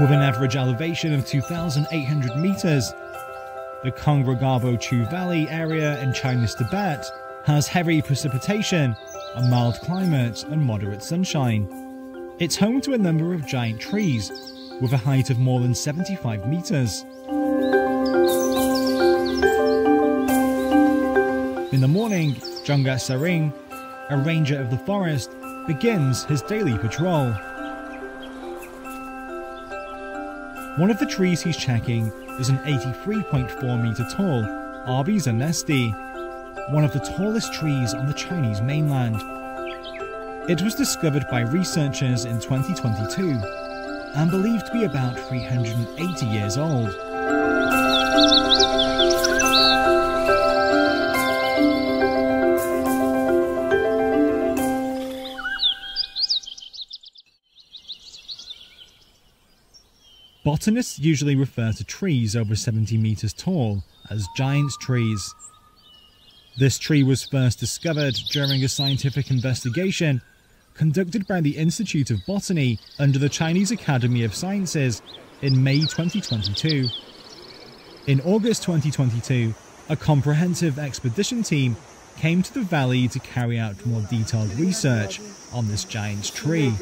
With an average elevation of 2,800 meters, the Kongragabo Chu Valley area in China's Tibet has heavy precipitation, a mild climate, and moderate sunshine. It's home to a number of giant trees, with a height of more than 75 meters. In the morning, Junga Saring, a ranger of the forest, begins his daily patrol. One of the trees he's checking is an 83.4 meter tall Abies ernestii, one of the tallest trees on the Chinese mainland. It was discovered by researchers in 2022 and believed to be about 380 years old. Botanists usually refer to trees over 70 metres tall as giant trees. This tree was first discovered during a scientific investigation conducted by the Institute of Botany under the Chinese Academy of Sciences in May 2022. In August 2022, a comprehensive expedition team came to the valley to carry out more detailed research on this giant tree.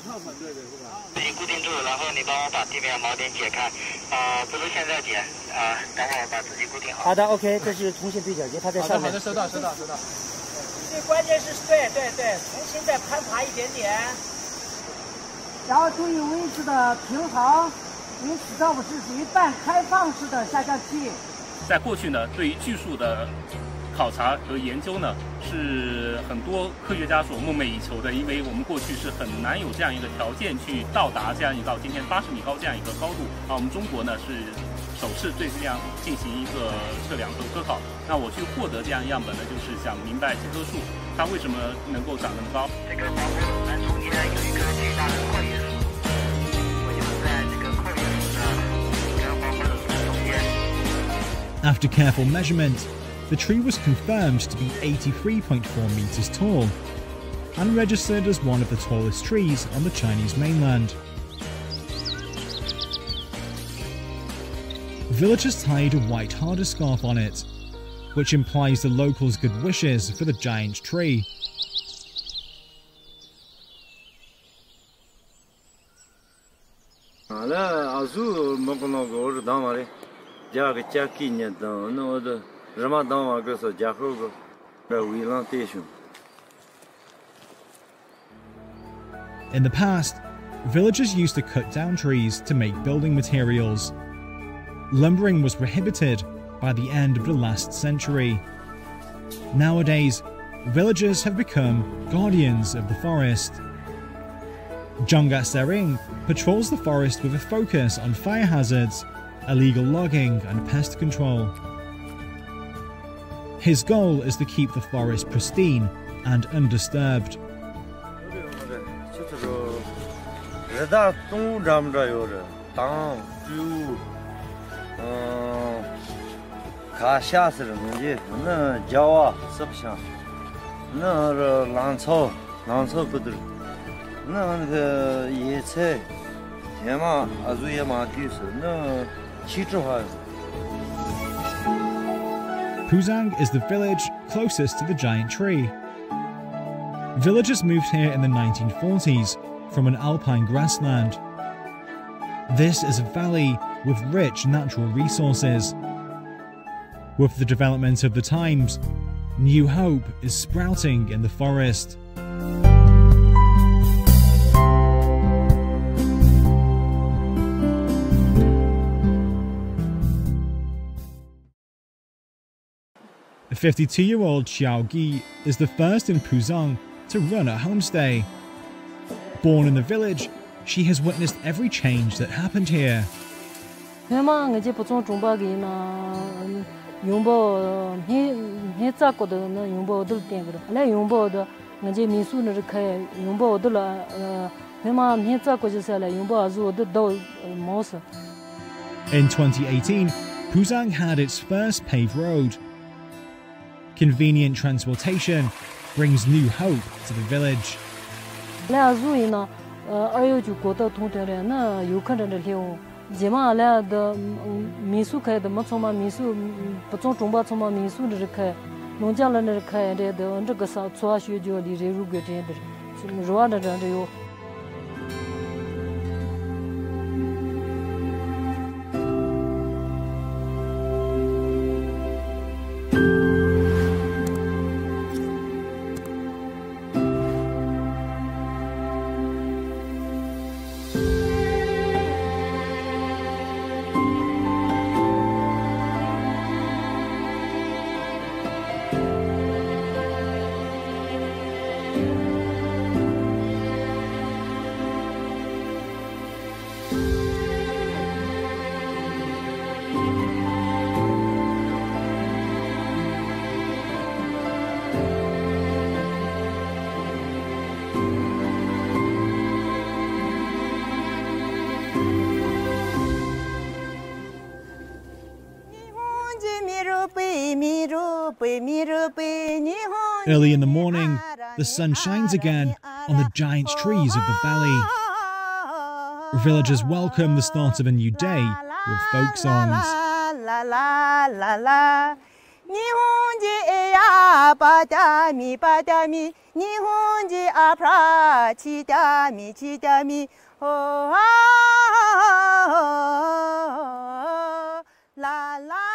固定住，然后你帮我把地面锚点解开。啊，不是现在解，啊，等会儿把自己固定好。好的，OK，这是重新对角机，它在上面。好的，收到，收到，收到。最关键是对对对，重新再攀爬一点点，然后注意位置的平衡，因为 stop 是属于半开放式的下降器。在过去呢，对于技术的。考察和研究呢，是很多科学家所梦寐以求的，因为我们过去是很难有这样一个条件去到达这样一到今天八十米高这样一个高度啊。我们中国呢是首次对这样进行一个测量和科考。那我去获得这样样本呢，就是想明白这棵树它为什么能够长那么高。这个房屋门中间有一棵巨大的阔叶树，我就在这个阔叶树的中间。After careful measurement. The tree was confirmed to be 83.4 meters tall and registered as one of the tallest trees on the Chinese mainland. Villagers tied a white hada scarf on it, which implies the locals' good wishes for the giant tree. In the past, villagers used to cut down trees to make building materials. Lumbering was prohibited by the end of the last century. Nowadays, villagers have become guardians of the forest. Junga Sering patrols the forest with a focus on fire hazards, illegal logging, and pest control. His goal is to keep the forest pristine and undisturbed. Puzang is the village closest to the giant tree. Villagers moved here in the 1940s from an alpine grassland. This is a valley with rich natural resources. With the development of the times, new hope is sprouting in the forest. The 52 year old Xiao Gi is the first in Puzong to run a homestay. Born in the village, she has witnessed every change that happened here. In 2018, Puzang had its first paved road Convenient transportation brings new hope to the village. 二月就过到冬天了，那有可能的了。今嘛了的民宿开的没从嘛民宿不种中巴从嘛民宿的开，农家人的开的的这个啥做学校里人如果这样的，是热的这样的 Early in the morning, the sun shines again on the giant trees of the valley. Villagers welcome the start of a new day with folk songs. 日本